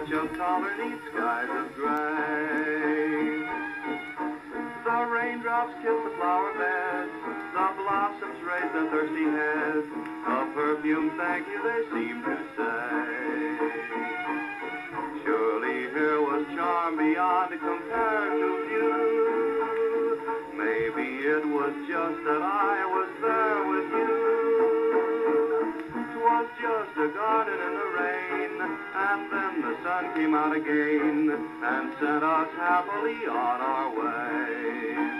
taller neat skies of gray. The raindrops kiss the flower beds, the blossoms raise their thirsty heads. A perfume, thank you, they seem to say. Surely here was charm beyond compare to view. Maybe it was just that I was there with you. 'Twas just a garden in the rain, and then the sun came out again and sent us happily on our way.